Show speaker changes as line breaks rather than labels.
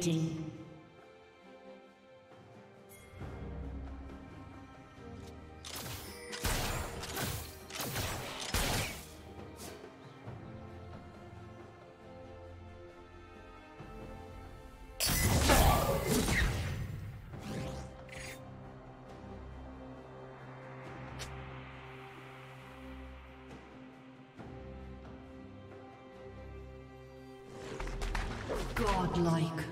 Dominating. Godlike.